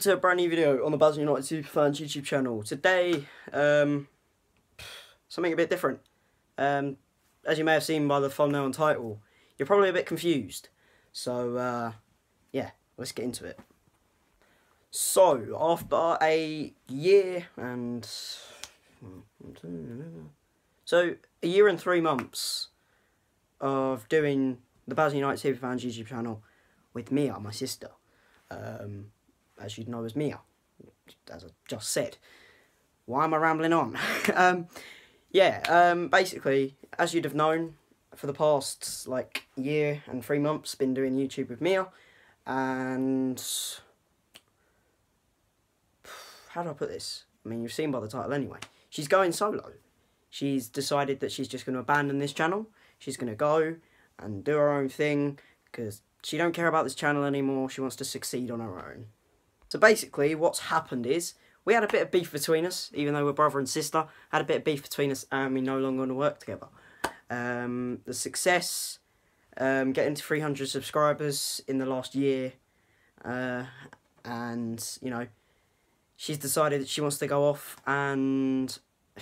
And welcome to a brand new video on the Baz United Superfans YouTube channel. Today, um, something a bit different. Um, as you may have seen by the thumbnail and title, you're probably a bit confused. So, uh, yeah, let's get into it. So, after a year and... So, a year and three months of doing the Baz United Superfans YouTube channel with Mia, my sister. Um, as you'd know as Mia, as I just said. Why am I rambling on? um, yeah, um, basically, as you'd have known, for the past like year and three months, been doing YouTube with Mia, and how do I put this? I mean, you've seen by the title anyway. She's going solo. She's decided that she's just going to abandon this channel. She's going to go and do her own thing because she don't care about this channel anymore. She wants to succeed on her own. So basically, what's happened is we had a bit of beef between us, even though we're brother and sister. Had a bit of beef between us, and we no longer want to work together. Um, the success, um, getting to 300 subscribers in the last year, uh, and you know, she's decided that she wants to go off and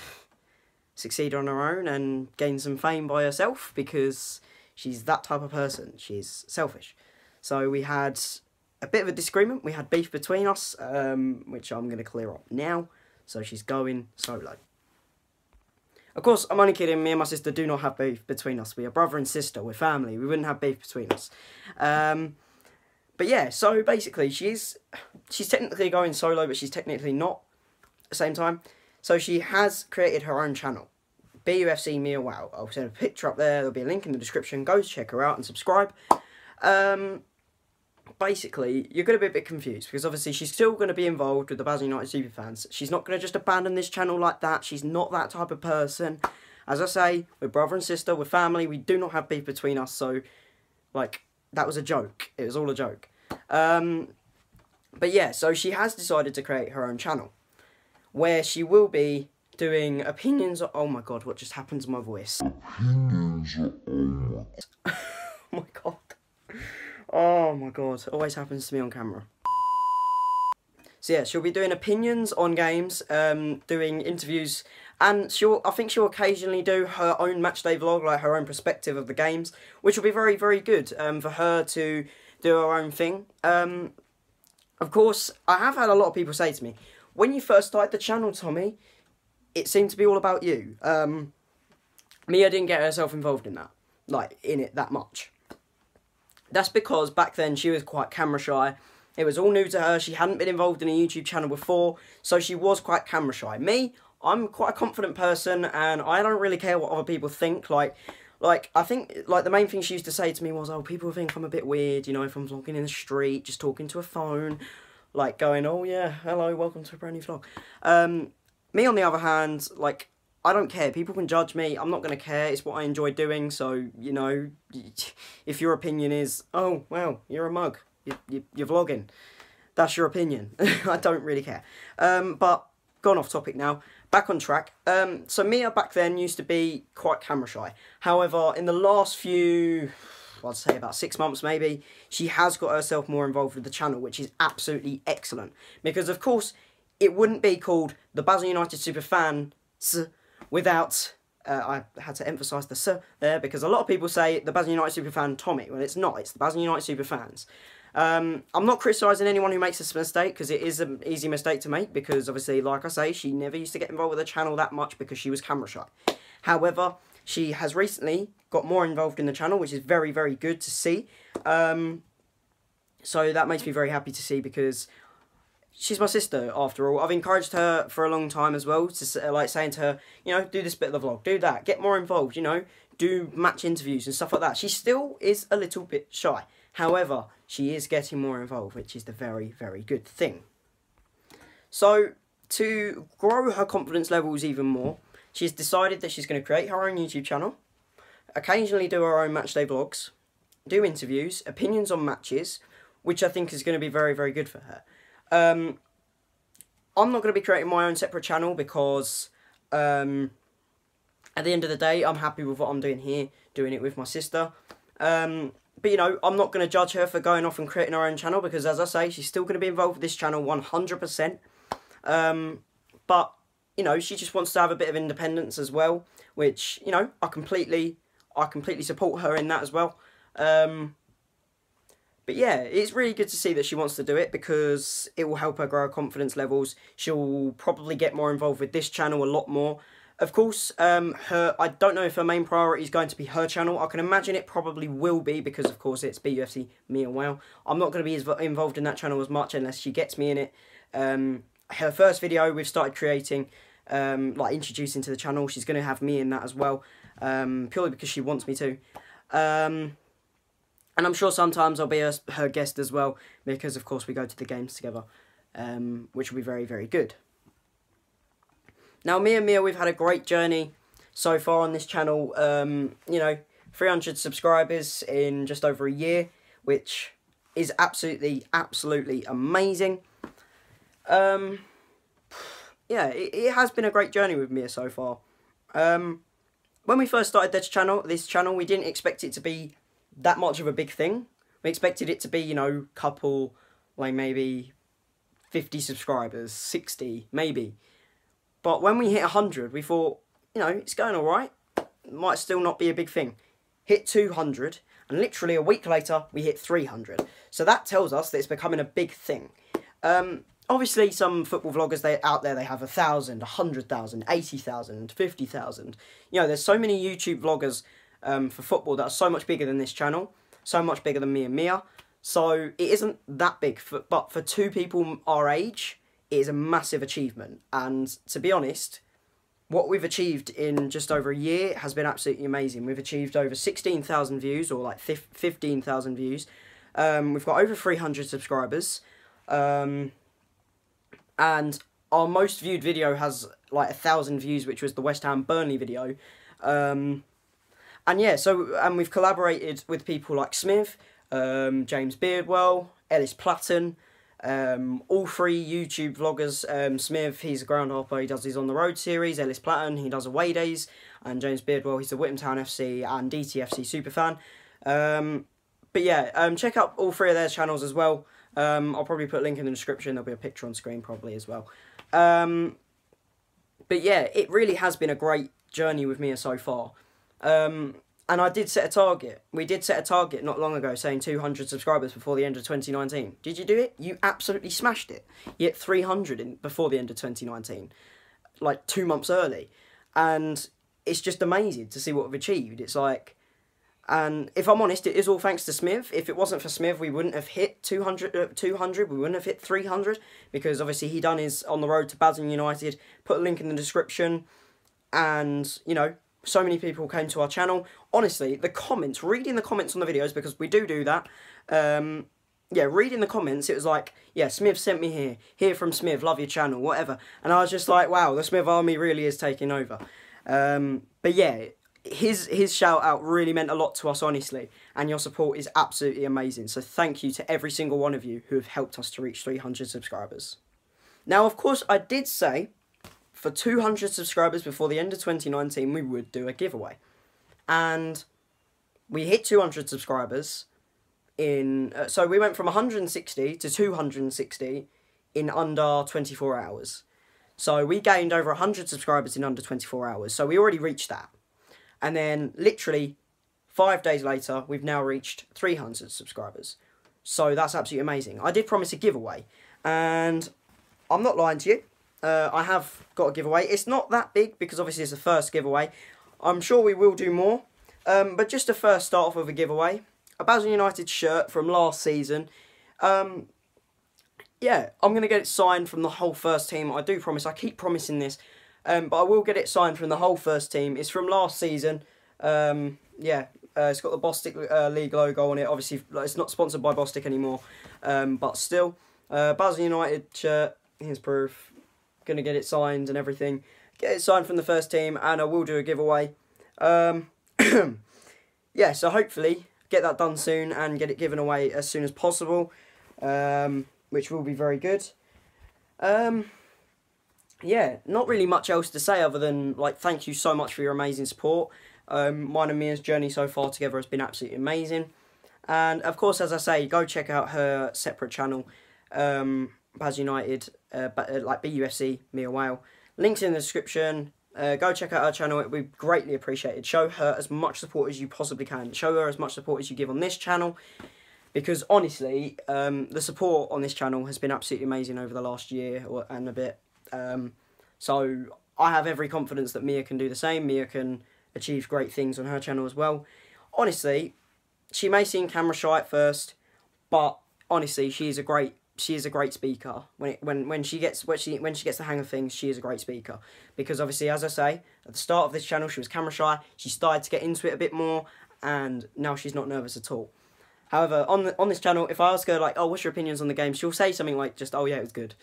succeed on her own and gain some fame by herself because she's that type of person. She's selfish. So we had a bit of a disagreement. We had beef between us, um, which I'm going to clear up now. So she's going solo. Of course, I'm only kidding. Me and my sister do not have beef between us. We are brother and sister. We're family. We wouldn't have beef between us. Um, but yeah, so basically, she's she's technically going solo, but she's technically not at the same time. So she has created her own channel. BUFC Mia Wow. I'll send a picture up there. There'll be a link in the description. Go check her out and subscribe. Um, basically, you're going to be a bit confused because obviously she's still going to be involved with the Baz United Superfans. She's not going to just abandon this channel like that. She's not that type of person. As I say, we're brother and sister, we're family, we do not have beef between us, so, like, that was a joke. It was all a joke. Um, but yeah, so she has decided to create her own channel where she will be doing opinions. oh my god, what just happened to my voice? Opinions. Oh my god. Oh my god, always happens to me on camera. So yeah, she'll be doing opinions on games, um, doing interviews, and she'll I think she'll occasionally do her own matchday vlog, like her own perspective of the games, which will be very, very good um, for her to do her own thing. Um, of course, I have had a lot of people say to me, when you first started the channel, Tommy, it seemed to be all about you. Um, Mia didn't get herself involved in that, like, in it that much. That's because back then she was quite camera shy. It was all new to her. She hadn't been involved in a YouTube channel before, so she was quite camera shy. Me, I'm quite a confident person, and I don't really care what other people think. Like, like I think like the main thing she used to say to me was, "Oh, people think I'm a bit weird, you know, if I'm walking in the street, just talking to a phone, like going, oh yeah, hello, welcome to a brand new vlog." Um, me on the other hand, like I don't care. People can judge me. I'm not going to care. It's what I enjoy doing. So, you know, if your opinion is, oh, well, you're a mug. You, you, you're vlogging. That's your opinion. I don't really care. Um, but, gone off topic now. Back on track. Um, so, Mia back then used to be quite camera shy. However, in the last few, I'd say about six months maybe, she has got herself more involved with the channel, which is absolutely excellent. Because, of course, it wouldn't be called the Baz United Super Fan without uh, I had to emphasise the sir there because a lot of people say the Baz United superfan Tommy. Well, it's not. It's the Baz United superfans. Um, I'm not criticising anyone who makes this mistake because it is an easy mistake to make because obviously, like I say, she never used to get involved with the channel that much because she was camera shy. However, she has recently got more involved in the channel, which is very, very good to see. Um, so that makes me very happy to see because she's my sister after all. I've encouraged her for a long time as well to uh, like saying to her, you know, do this bit of the vlog, do that, get more involved, you know, do match interviews and stuff like that. She still is a little bit shy. However, she is getting more involved, which is the very, very good thing. So, to grow her confidence levels even more, she's decided that she's going to create her own YouTube channel, occasionally do her own matchday vlogs, do interviews, opinions on matches, which I think is going to be very, very good for her. Um, I'm not going to be creating my own separate channel because um, at the end of the day, I'm happy with what I'm doing here, doing it with my sister. Um, but you know, I'm not going to judge her for going off and creating her own channel because, as I say, she's still going to be involved with this channel 100%. Um, but you know, she just wants to have a bit of independence as well, which you know, I completely, I completely support her in that as well. Um, but yeah, it's really good to see that she wants to do it because it will help her grow her confidence levels. She'll probably get more involved with this channel a lot more. Of course, um, her I don't know if her main priority is going to be her channel. I can imagine it probably will be because, of course, it's BUFC and Whale. I'm not going to be as involved in that channel as much unless she gets me in it. Um, her first video we've started creating, um, like introducing to the channel, she's going to have me in that as well, um, purely because she wants me to. And I'm sure sometimes I'll be her guest as well, because of course we go to the games together, um, which will be very, very good. Now, me and Mia, we've had a great journey so far on this channel. Um, you know, 300 subscribers in just over a year, which is absolutely, absolutely amazing. Um, yeah, it, it has been a great journey with Mia so far. Um, when we first started this channel, this channel, we didn't expect it to be that much of a big thing. We expected it to be, you know, couple, like maybe 50 subscribers, 60, maybe. But when we hit 100, we thought, you know, it's going all right. Might still not be a big thing. Hit 200, and literally a week later, we hit 300. So that tells us that it's becoming a big thing. Um, obviously, some football vloggers they out there, they have 1,000, 100,000, 80,000, 50,000. You know, there's so many YouTube vloggers um, for football that are so much bigger than this channel, so much bigger than me and Mia. So it isn't that big, for, but for two people our age, it is a massive achievement. And to be honest, what we've achieved in just over a year has been absolutely amazing. We've achieved over 16,000 views, or like 15,000 views. Um, we've got over 300 subscribers. Um, and our most viewed video has like a thousand views, which was the West Ham Burnley video. Um, and yeah, so and we've collaborated with people like Smith, um, James Beardwell, Ellis Platten, um, all three YouTube vloggers. Um, Smith, he's a ground hopper, he does his on the road series. Ellis Platten, he does away days, and James Beardwell, he's a Witham Town FC and DTFC superfan. Um, but yeah, um, check out all three of their channels as well. Um, I'll probably put a link in the description. There'll be a picture on screen probably as well. Um, but yeah, it really has been a great journey with Mia so far. Um, and I did set a target. We did set a target not long ago saying 200 subscribers before the end of 2019. Did you do it? You absolutely smashed it. You hit 300 in, before the end of 2019, like two months early. And it's just amazing to see what we've achieved. It's like, and if I'm honest, it is all thanks to Smith. If it wasn't for Smith, we wouldn't have hit 200, uh, 200 we wouldn't have hit 300, because obviously he done his On the Road to Basildon United, put a link in the description, and, you know, so many people came to our channel. Honestly, the comments, reading the comments on the videos, because we do do that, um, yeah, reading the comments, it was like, yeah, Smith sent me here, here from Smith, love your channel, whatever. And I was just like, wow, the Smith army really is taking over. Um, but yeah, his his shout out really meant a lot to us, honestly, and your support is absolutely amazing. So thank you to every single one of you who have helped us to reach 300 subscribers. Now, of course, I did say for 200 subscribers before the end of 2019, we would do a giveaway. And we hit 200 subscribers in. Uh, so we went from 160 to 260 in under 24 hours. So we gained over 100 subscribers in under 24 hours. So we already reached that. And then literally five days later, we've now reached 300 subscribers. So that's absolutely amazing. I did promise a giveaway. And I'm not lying to you uh, I have got a giveaway. It's not that big because obviously it's the first giveaway. I'm sure we will do more. Um, but just to first start off with a giveaway. A Basildon United shirt from last season. Um, yeah, I'm going to get it signed from the whole first team. I do promise. I keep promising this. Um, but I will get it signed from the whole first team. It's from last season. Um, yeah, uh, it's got the Bostik uh, League logo on it. Obviously, it's not sponsored by Bostik anymore. Um, but still, uh, Basildon United shirt. Here's proof going to get it signed and everything. Get it signed from the first team, and I will do a giveaway. Um, yeah, so hopefully get that done soon and get it given away as soon as possible, um, which will be very good. Um, yeah, not really much else to say other than like thank you so much for your amazing support. Um, mine and Mia's journey so far together has been absolutely amazing, And of course, as I say, go check out her separate channel, um, Baz United, uh, uh like BUFC, Mia Whale. Links in the description. Uh, go check out her channel. It would be greatly appreciated. Show her as much support as you possibly can. Show her as much support as you give on this channel. Because honestly, um, the support on this channel has been absolutely amazing over the last year or, and a bit. Um, so I have every confidence that Mia can do the same. Mia can achieve great things on her channel as well. Honestly, she may seem camera shy at first, but honestly, she is a great she is a great speaker. When it, when when she gets when she when she gets the hang of things, she is a great speaker. Because obviously, as I say, at the start of this channel, she was camera shy. She started to get into it a bit more, and now she's not nervous at all. However, on the, on this channel, if I ask her like, "Oh, what's your opinions on the game?" she'll say something like, "Just oh yeah, it was good."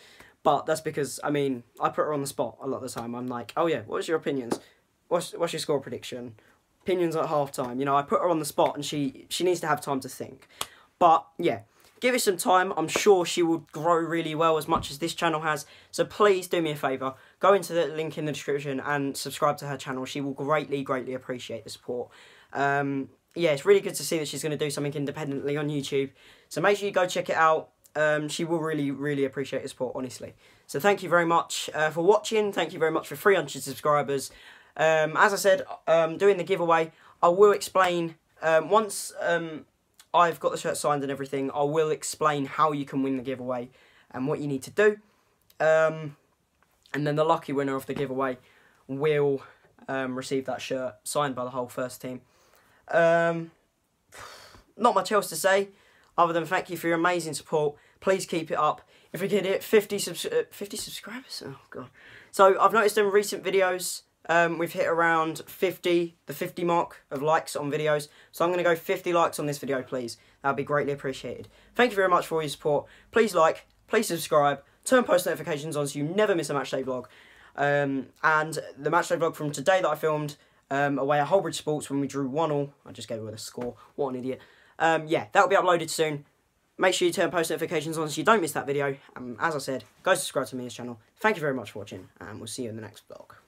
But that's because I mean, I put her on the spot a lot of the time. I'm like, "Oh yeah, what's your opinions? What's what's your score prediction? Opinions at half time?" You know, I put her on the spot, and she she needs to have time to think. But yeah, Give it some time. I'm sure she will grow really well as much as this channel has. So please do me a favour. Go into the link in the description and subscribe to her channel. She will greatly, greatly appreciate the support. Um, yeah, it's really good to see that she's going to do something independently on YouTube. So make sure you go check it out. Um, she will really, really appreciate the support, honestly. So thank you very much uh, for watching. Thank you very much for 300 subscribers. Um, as I said, um, doing the giveaway, I will explain um, once um, I've got the shirt signed and everything. I will explain how you can win the giveaway and what you need to do. Um, and then the lucky winner of the giveaway will um, receive that shirt signed by the whole first team. Um, not much else to say other than thank you for your amazing support. Please keep it up. If we can hit 50, subs uh, 50 subscribers, oh god. So I've noticed in recent videos um, we've hit around 50, the 50 mark of likes on videos. So I'm going to go 50 likes on this video, please. That would be greatly appreciated. Thank you very much for all your support. Please like, please subscribe, turn post notifications on so you never miss a matchday vlog. Um, and the matchday vlog from today that I filmed um, away at Hullbridge Sports when we drew 1-all. I just gave away the score. What an idiot. Um, yeah, that will be uploaded soon. Make sure you turn post notifications on so you don't miss that video. Um, as I said, go subscribe to Mia's channel. Thank you very much for watching, and we'll see you in the next vlog.